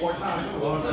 One more time.